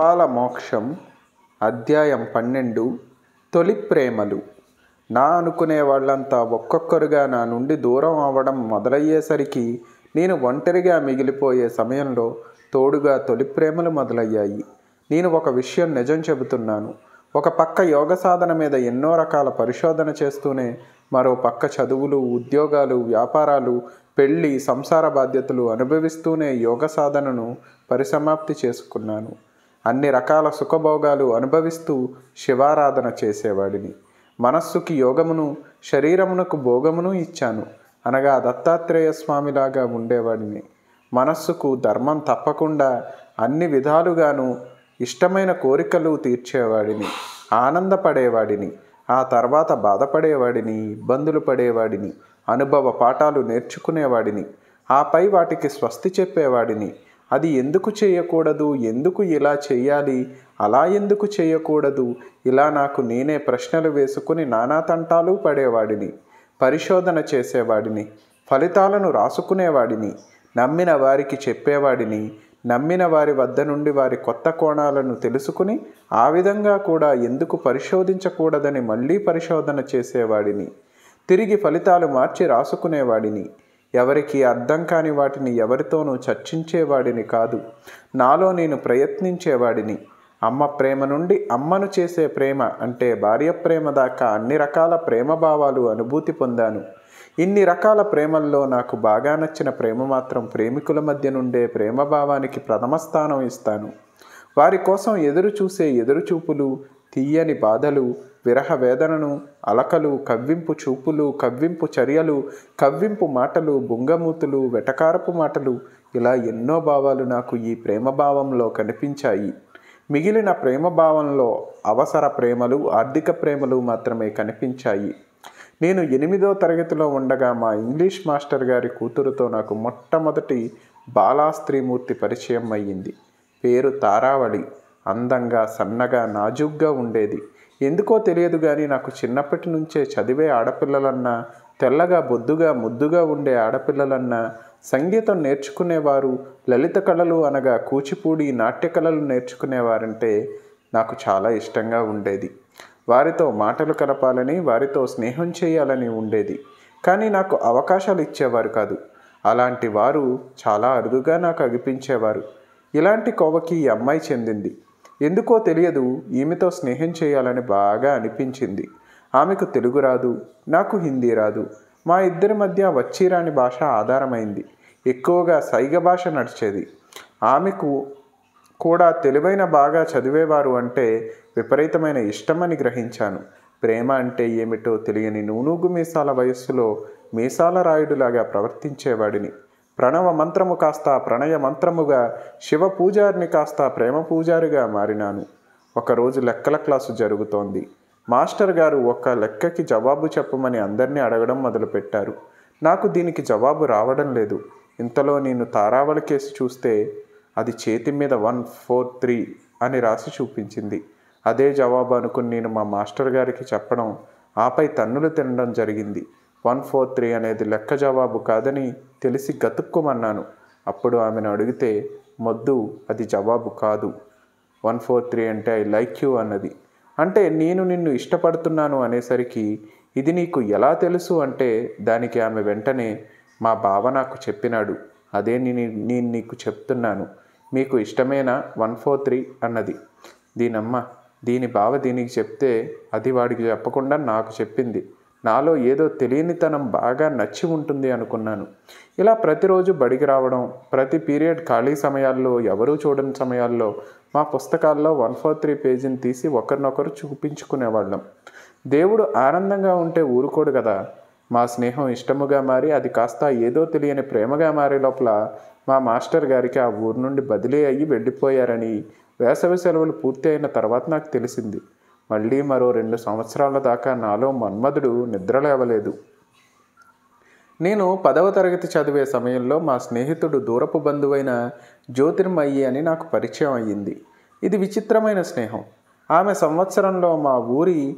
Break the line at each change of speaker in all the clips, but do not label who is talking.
కపాల మోక్షం అధ్యాయం పన్నెండు తొలి ప్రేమలు. నా అనుకునే వాళ్ళంతా ఒక్కొక్కరుగా నా నుండి దూరం అవ్వడం మొదలయ్యేసరికి నేను ఒంటరిగా మిగిలిపోయే సమయంలో తోడుగా తొలి ప్రేమలు మొదలయ్యాయి. నేను ఒక విషయం నిజం చెబుతున్నాను. ఒక పక్క యోగ సాధన మీద ఎన్నో రకాల పరిశోధన చేస్తూనే మరో పక్క చదువులు ఉద్యోగాలు వ్యాపారాలు పెళ్ళి సంసార బాధ్యతలు అనుభవిస్తూనే యోగ సాధనను పరిసమాప్తి చేసుకున్నాను. అన్ని రకాల సుఖభోగాలు అనుభవిస్తూ శివారాధన చేసేవాడిని. మనస్సుకి యోగమును శరీరమునకు భోగమును ఇచ్చాను. అనగా దత్తాత్రేయ స్వామిలాగా ఉండేవాడిని. మనస్సుకు ధర్మం తప్పకుండా అన్ని విధాలుగాను ఇష్టమైన కోరికలు తీర్చేవాడిని. ఆనందపడేవాడిని. ఆ తర్వాత బాధపడేవాడిని ఇబ్బందులు పడేవాడిని అనుభవ పాఠాలు నేర్చుకునేవాడిని. ఆపై వాటికి స్వస్తి చెప్పేవాడిని. అది ఎందుకు చేయకూడదు? ఎందుకు ఇలా చేయాలి అలా ఎందుకు చేయకూడదు? ఇలా నాకు నేనే ప్రశ్నలు వేసుకుని నానాతంటాలు పడేవాడిని పరిశోధన చేసేవాడిని ఫలితాలను రాసుకునేవాడిని నమ్మిన వారికి చెప్పేవాడిని నమ్మిన వారి వద్ద నుండి వారి కొత్త కోణాలను తెలుసుకుని ఆ విధంగా కూడా ఎందుకు పరిశోధించకూడదని మళ్ళీ పరిశోధన చేసేవాడిని తిరిగి ఫలితాలు మార్చి రాసుకునేవాడిని. ఎవరికి అర్థం కాని వాటిని ఎవరితోనూ చర్చించేవాడిని కాదు. నాలో నేను ప్రయత్నించేవాడిని. అమ్మ ప్రేమ నుండి అమ్మను చేసే ప్రేమ అంటే భార్య ప్రేమ దాకా అన్ని రకాల ప్రేమ భావాలు అనుభూతి పొందాను. ఇన్ని రకాల ప్రేమల్లో నాకు బాగా నచ్చిన ప్రేమ మాత్రం ప్రేమికుల మధ్య నుండే ప్రేమ భావానికి ప్రథమ స్థానం ఇస్తాను. వారి కోసం ఎదురు చూసే ఎదురుచూపులు తీయని బాధలు విరహ వేదనను అలకలు కవ్వింపు చూపులు కవ్వింపు చర్యలు కవ్వింపు మాటలు బుంగమూతులు వెటకారపు మాటలు ఇలా ఎన్నో భావాలు నాకు ఈ ప్రేమ భావంలో కనిపించాయి. మిగిలిన ప్రేమ భావంలో అవసర ప్రేమలు ఆర్థిక ప్రేమలు మాత్రమే కనిపించాయి. నేను ఎనిమిదో తరగతిలో ఉండగా మా ఇంగ్లీష్ మాస్టర్ గారి కూతురుతో నాకు మొట్టమొదటి బాలా స్త్రీమూర్తి పరిచయం అయ్యింది. పేరు తారావళి. అందంగా సన్నగా నాజుగ్గా ఉండేది. ఎందుకో తెలియదు కానీ నాకు చిన్నప్పటి నుంచే చదివే ఆడపిల్లలన్నా తెల్లగా బొద్దుగా ముద్దుగా ఉండే ఆడపిల్లలన్నా సంగీతం నేర్చుకునేవారు లలిత కళలు అనగా కూచిపూడి నాట్య కళలు నేర్చుకునేవారంటే నాకు చాలా ఇష్టంగా ఉండేది. వారితో మాటలు కలపాలని వారితో స్నేహం చేయాలని ఉండేది. కానీ నాకు అవకాశాలు ఇచ్చేవారు కాదు. అలాంటి వారు చాలా అరుదుగా నాకు అనిపించేవారు. ఇలాంటి కోవకి ఈ అమ్మాయి చెందింది. ఎందుకో తెలియదు ఈమెతో స్నేహం చేయాలని బాగా అనిపించింది. ఆమెకు తెలుగు రాదు నాకు హిందీ రాదు. మా ఇద్దరి మధ్య వచ్చిరాని భాష ఆధారమైంది. ఎక్కువగా సైగ భాష నడిచేది. ఆమెకు కూడా తెలివైన బాగా చదివేవారు అంటే విపరీతమైన ఇష్టమని గ్రహించాను. ప్రేమ అంటే ఏమిటో తెలియని నూనూగు మీసాల వయస్సులో మీసాల రాయుడులాగా ప్రవర్తించేవాడిని. ప్రణవ మంత్రము కాస్త ప్రణయ మంత్రముగా శివ పూజారిని కాస్త ప్రేమ పూజారిగా మారినాను. ఒకరోజు లెక్కల క్లాసు జరుగుతోంది. మాస్టర్ గారు ఒక్క లెక్కకి జవాబు చెప్పమని అందరినీ అడగడం మొదలుపెట్టారు. నాకు దీనికి జవాబు రావడం లేదు. ఇంతలో నేను తారావళి కేసు చూస్తే అది చేతి మీద వన్ ఫోర్ త్రీ అని రాసి చూపించింది. అదే జవాబు అనుకుని నేను మా మాస్టర్ గారికి చెప్పడం ఆపై తన్నులు తినడం జరిగింది. వన్ ఫోర్ త్రీ అనేది లెక్క జవాబు కాదని తెలిసి గతుక్కుమన్నాను. అప్పుడు ఆమెను అడిగితే మొద్దు అది జవాబు కాదు. వన్ ఫోర్ త్రీ అంటే ఐ లైక్ యూ అన్నది. అంటే నేను నిన్ను ఇష్టపడుతున్నాను అనేసరికి ఇది నీకు ఎలా తెలుసు అంటే దానికి ఆమె వెంటనే మా బావ నాకు చెప్పినాడు. అదే నేను నేను నీకు చెప్తున్నాను. మీకు ఇష్టమేనా? వన్ ఫోర్ త్రీ అన్నది. దీనమ్మ దీని బావ దీనికి చెప్తే అది వాడికి చెప్పకుండా నాకు చెప్పింది. నాలో ఏదో తెలియనితనం బాగా నచ్చి ఉంటుంది అనుకున్నాను. ఇలా ప్రతిరోజు బడికి రావడం ప్రతి పీరియడ్ ఖాళీ సమయాల్లో ఎవరూ చూడని సమయాల్లో మా పుస్తకాల్లో వన్ ఫోర్ త్రీ పేజీని తీసి ఒకరినొకరు చూపించుకునేవాళ్ళం. దేవుడు ఆనందంగా ఉంటే ఊరుకోడు కదా. మా స్నేహం ఇష్టముగా మారి అది కాస్త ఏదో తెలియని ప్రేమగా మారే లోపల మా మాస్టర్ గారికి ఆ ఊరు నుండి బదిలీ అయ్యి వెళ్ళిపోయారని వేసవి సెలవులు పూర్తి అయిన తర్వాత నాకు తెలిసింది. మళ్ళీ మరో రెండు సంవత్సరాల దాకా నాలో మన్మధుడు నిద్రలేవలేదు నేను పదవ తరగతి చదివే సమయంలో మా స్నేహితుడు దూరపు బంధువైన జ్యోతిర్మయ్యి అని నాకు పరిచయం అయ్యింది. ఇది విచిత్రమైన స్నేహం. ఆమె సంవత్సరంలో మా ఊరి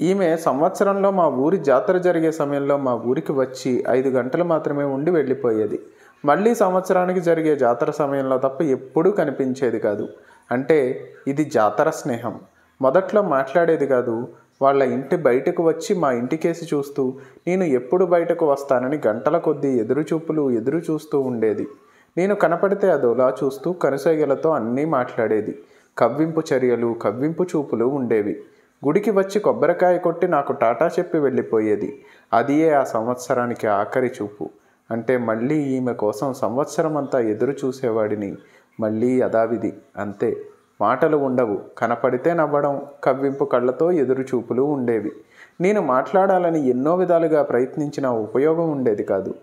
ఈమె సంవత్సరంలో మా ఊరి జాతర జరిగే సమయంలో మా ఊరికి వచ్చి ఐదు గంటలు మాత్రమే ఉండి వెళ్ళిపోయేది. మళ్ళీ సంవత్సరానికి జరిగే జాతర సమయంలో తప్ప ఎప్పుడూ కనిపించేది కాదు. అంటే ఇది జాతర స్నేహం. మొదట్లో మాట్లాడేది కాదు వాళ్ళ ఇంటి బయటకు వచ్చి మా ఇంటికేసి చూస్తూ నేను ఎప్పుడు బయటకు వస్తానని గంటల కొద్దీ ఎదురుచూపులు ఎదురు చూస్తూ ఉండేది. నేను కనపడితే అదోలా చూస్తూ కనుసైగలతో అన్నీ మాట్లాడేది. కవ్వింపు చర్యలు కవ్వింపు చూపులు ఉండేవి. గుడికి వచ్చి కొబ్బరికాయ కొట్టి నాకు టాటా చెప్పి వెళ్ళిపోయేది. అదియే ఆ సంవత్సరానికి ఆఖరి చూపు. అంటే మళ్ళీ ఈమె కోసం సంవత్సరం అంతా ఎదురు చూసేవాడిని. మళ్ళీ యథావిధి. అంతే. మాటలు ఉండవు. కనపడితే నవ్వడం కవ్వింపు కళ్ళతో ఎదురుచూపులు ఉండేవి. నేను మాట్లాడాలని ఎన్నో విధాలుగా ప్రయత్నించిన ఉపయోగం ఉండేది కాదు.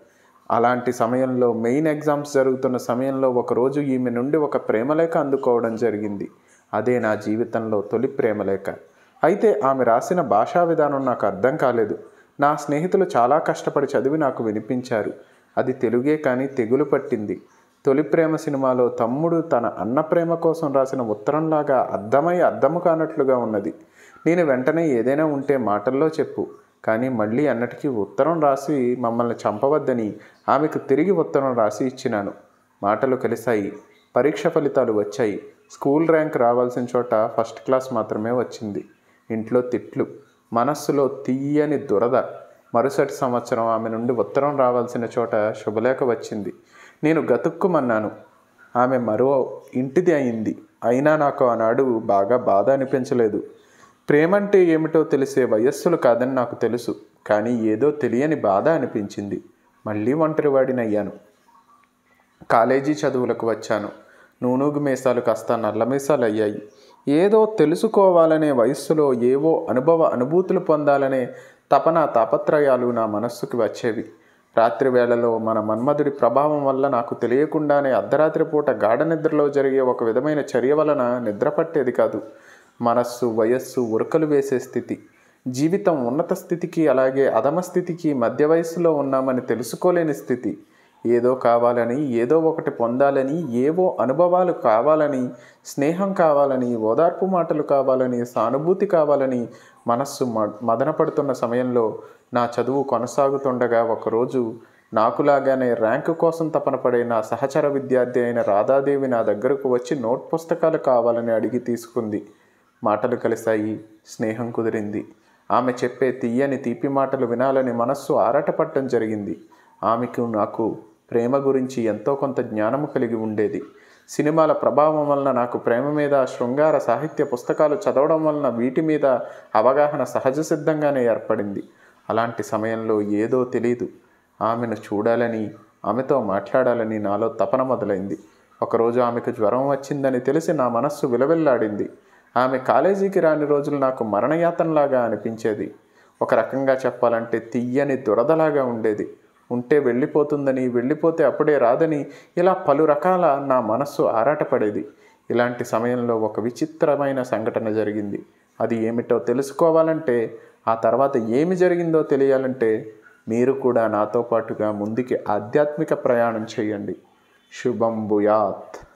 అలాంటి సమయంలో మెయిన్ ఎగ్జామ్స్ జరుగుతున్న సమయంలో ఒకరోజు ఈమె నుండి ఒక ప్రేమలేఖ అందుకోవడం జరిగింది. అదే నా జీవితంలో తొలి ప్రేమలేఖ. అయితే ఆమె రాసిన భాషా విధానం నాకు అర్థం కాలేదు. నా స్నేహితులు చాలా కష్టపడి చదివి నాకు వినిపించారు. అది తెలుగే కానీ తెగులు పట్టింది. తొలి ప్రేమ సినిమాలో తమ్ముడు తన అన్న ప్రేమ కోసం రాసిన ఉత్తరంలాగా అర్థమై అర్థము కానట్లుగా ఉన్నది. నేను వెంటనే ఏదైనా ఉంటే మాటల్లో చెప్పు. కానీ మళ్ళీ అన్నటికీ ఉత్తరం రాసి మమ్మల్ని చంపవద్దని ఆమెకు తిరిగి ఉత్తరం రాసి ఇచ్చినాను. మాటలు కలిశాయి. పరీక్ష ఫలితాలు వచ్చాయి. స్కూల్ ర్యాంక్ రావాల్సిన చోట ఫస్ట్ క్లాస్ మాత్రమే వచ్చింది. ఇంట్లో తిట్లు మనస్సులో తీయని దురద. మరుసటి సంవత్సరం ఆమె నుండి ఉత్తరం రావాల్సిన చోట శుభలేఖ వచ్చింది. నేను గతుక్కుమన్నాను. ఆమె మరో ఇంటిది అయింది. అయినా నాకు ఆనాడు బాగా బాధ అనిపించలేదు. ప్రేమంటే ఏమిటో తెలిసే వయస్సులు కాదని నాకు తెలుసు. కానీ ఏదో తెలియని బాధ అనిపించింది. మళ్ళీ ఒంటరివాడినయ్యాను. కాలేజీ చదువులకు వచ్చాను. నూనూగు మీసాలు కాస్త నల్ల మీసాలు అయ్యాయి. ఏదో తెలుసుకోవాలనే వయస్సులో ఏవో అనుభవ అనుభూతులు పొందాలనే తపన తాపత్రయాలు నా మనస్సుకి వచ్చేవి. రాత్రి వేళలో మన మన్మధుడి ప్రభావం వల్ల నాకు తెలియకుండానే అర్ధరాత్రి పూట గాఢ నిద్రలో జరిగే ఒక విధమైన చర్య వలన నిద్ర పట్టేది కాదు. మనస్సు వయస్సు ఉరకలు వేసే స్థితి. జీవితం ఉన్నత స్థితికి అలాగే అధమ స్థితికి మధ్య వయస్సులో ఉన్నామని తెలుసుకోలేని స్థితి. ఏదో కావాలని ఏదో ఒకటి పొందాలని ఏవో అనుభవాలు కావాలని స్నేహం కావాలని ఓదార్పు మాటలు కావాలని సానుభూతి కావాలని మనస్సు మదనపడుతున్న సమయంలో నా చదువు కొనసాగుతుండగా ఒకరోజు నాకులాగానే ర్యాంకు కోసం తపనపడే నా సహచర విద్యార్థి అయిన రాధాదేవి నా దగ్గరకు వచ్చి నోట్ పుస్తకాలు కావాలని అడిగి తీసుకుంది. మాటలు కలిశాయి స్నేహం కుదిరింది. ఆమె చెప్పే తీయని తీపి మాటలు వినాలని మనస్సు ఆరాటపడటం జరిగింది. ఆమెకు నాకు ప్రేమ గురించి ఎంతో కొంత జ్ఞానము కలిగి ఉండేది. సినిమాల ప్రభావం వలన నాకు ప్రేమ మీద శృంగార సాహిత్య పుస్తకాలు చదవడం వలన వీటి మీద అవగాహన సహజ సిద్ధంగానే ఏర్పడింది. అలాంటి సమయంలో ఏదో తెలియదు ఆమెను చూడాలని ఆమెతో మాట్లాడాలని నాలో తపన మొదలైంది. ఒకరోజు ఆమెకు జ్వరం వచ్చిందని తెలిసి నా మనస్సు విలవిల్లాడింది. ఆమె కాలేజీకి రాని రోజులు నాకు మరణయాతనలాగా అనిపించేది. ఒక రకంగా చెప్పాలంటే తీయని దురదలాగా ఉండేది. ఉంటే వెళ్ళిపోతుందని వెళ్ళిపోతే అప్పుడే రాదని ఇలా పలు రకాల నా మనస్సు ఆరాటపడేది. ఇలాంటి సమయంలో ఒక విచిత్రమైన సంఘటన జరిగింది. అది ఏమిటో తెలుసుకోవాలంటే ఆ తర్వాత ఏమి జరిగిందో తెలియాలంటే మీరు కూడా నాతో పాటుగా ముందుకి ఆధ్యాత్మిక ప్రయాణం చేయండి. శుభం భూయాత్.